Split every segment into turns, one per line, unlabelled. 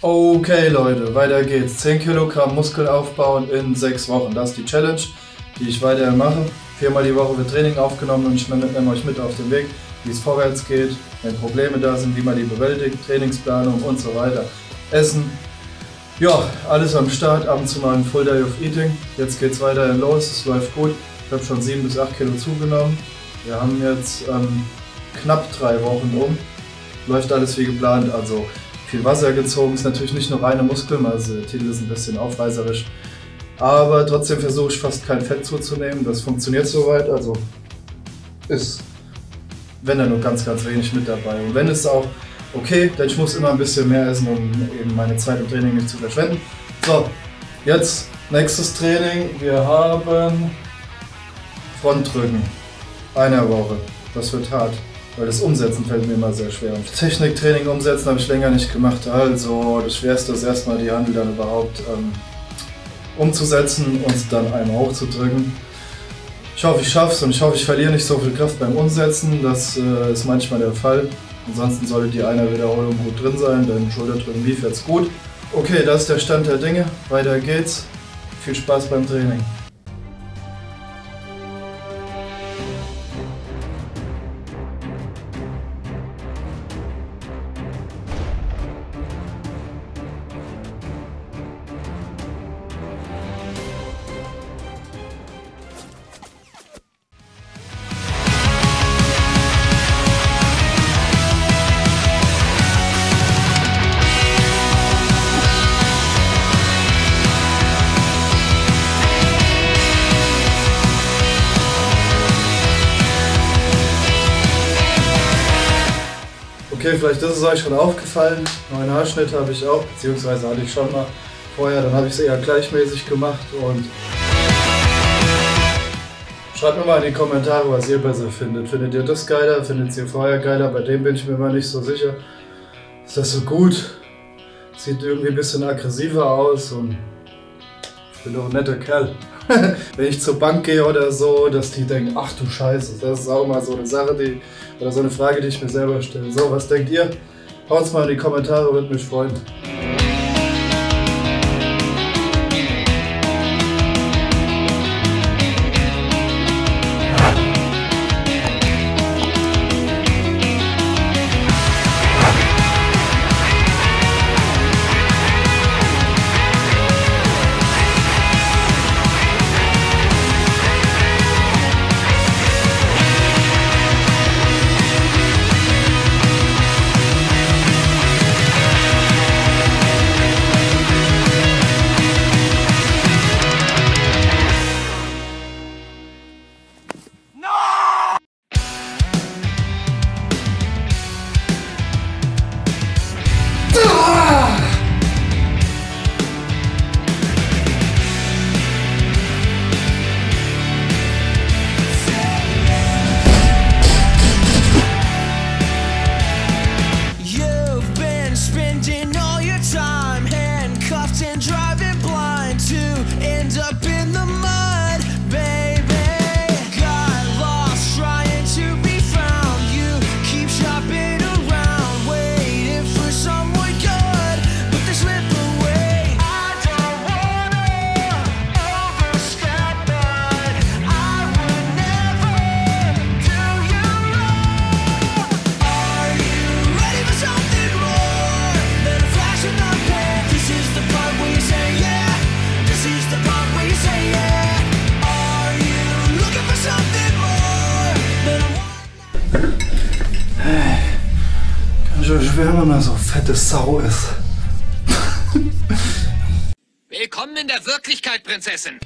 Okay Leute, weiter geht's. 10 Kilogramm Muskel aufbauen in 6 Wochen. Das ist die Challenge, die ich weiterhin mache. Viermal die Woche wird Training aufgenommen und ich nehme euch mit auf den Weg, wie es vorwärts geht, wenn Probleme da sind, wie man die bewältigt, Trainingsplanung und so weiter. Essen, ja, alles am Start, ab und zu mal ein Full Day of Eating. Jetzt geht's weiterhin los, es läuft gut. Ich habe schon 7 bis 8 Kilo zugenommen. Wir haben jetzt ähm, knapp drei Wochen um. Läuft alles wie geplant, also viel Wasser gezogen. Ist natürlich nicht nur reine Muskeln, also der Titel ist ein bisschen aufreißerisch. Aber trotzdem versuche ich fast kein Fett zuzunehmen. Das funktioniert soweit. Also ist, wenn dann nur ganz, ganz wenig mit dabei. Und wenn es auch okay, denn ich muss immer ein bisschen mehr essen, um eben meine Zeit im Training nicht zu verschwenden. So, jetzt nächstes Training. Wir haben Frontdrücken. Eine Woche. Das wird hart. Weil das Umsetzen fällt mir immer sehr schwer. Techniktraining umsetzen habe ich länger nicht gemacht. Also das Schwerste ist erstmal die Handel dann überhaupt ähm, umzusetzen und dann einmal hochzudrücken. Ich hoffe, ich schaffe es und ich hoffe, ich verliere nicht so viel Kraft beim Umsetzen. Das äh, ist manchmal der Fall. Ansonsten sollte die eine Wiederholung gut drin sein, denn Schulterdrücken lief jetzt gut. Okay, das ist der Stand der Dinge. Weiter geht's. Viel Spaß beim Training. Okay, vielleicht ist es euch schon aufgefallen. Neuen Haarschnitt habe ich auch, beziehungsweise hatte ich schon mal vorher, dann habe ich es eher gleichmäßig gemacht und schreibt mir mal in die Kommentare, was ihr besser findet. Findet ihr das geiler? Findet ihr vorher geiler? Bei dem bin ich mir immer nicht so sicher. Ist das so gut? Sieht irgendwie ein bisschen aggressiver aus und ich bin doch ein netter Kerl. Wenn ich zur Bank gehe oder so, dass die denken, ach du Scheiße, das ist auch mal so eine Sache, die oder so eine Frage, die ich mir selber stelle. So, was denkt ihr? Haut's mal in die Kommentare, würde mich freuen. Schwer, wenn man so fette Sau ist.
Willkommen in der Wirklichkeit, Prinzessin.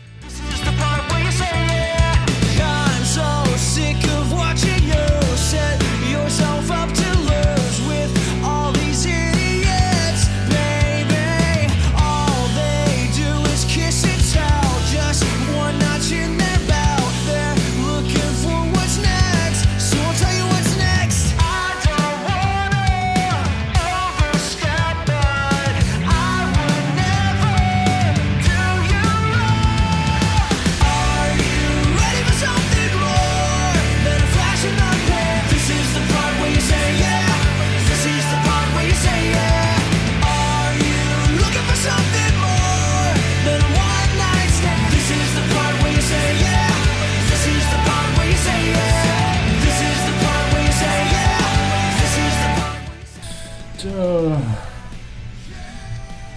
Tja.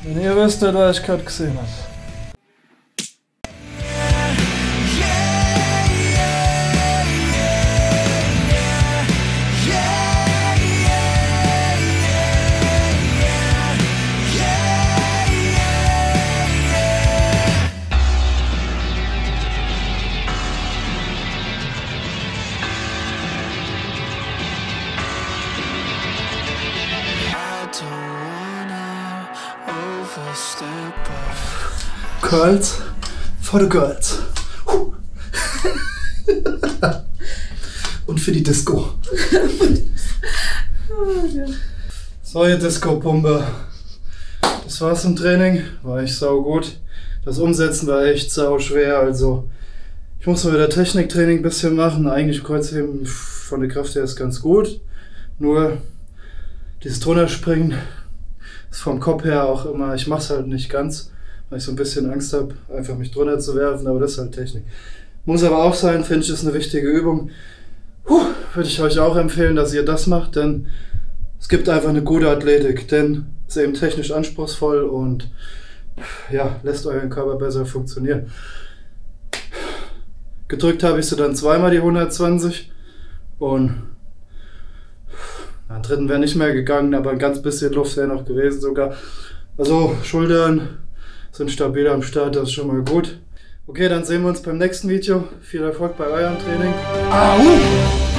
Wenn ihr wisst, was ich gerade gesehen habe. Girls for the Girls. Huh. Und für die Disco. so, ihr Disco-Pumpe. Das war's im Training. War echt sau gut. Das Umsetzen war echt sau schwer. Also, ich muss mal wieder Techniktraining ein bisschen machen. Eigentlich Kreuzheben von der Kraft her ist ganz gut. Nur dieses Drunterspringen ist vom Kopf her auch immer, ich mach's halt nicht ganz, weil ich so ein bisschen Angst habe, einfach mich drunter zu werfen, aber das ist halt Technik. Muss aber auch sein, finde ich, ist eine wichtige Übung. Puh, würde ich euch auch empfehlen, dass ihr das macht, denn es gibt einfach eine gute Athletik, denn es ist eben technisch anspruchsvoll und ja, lässt euren Körper besser funktionieren. Gedrückt habe ich sie dann zweimal die 120 und na, dritten wäre nicht mehr gegangen, aber ein ganz bisschen Luft wäre noch gewesen sogar. Also Schultern sind stabil am Start, das ist schon mal gut. Okay, dann sehen wir uns beim nächsten Video. Viel Erfolg bei eurem Training. Au!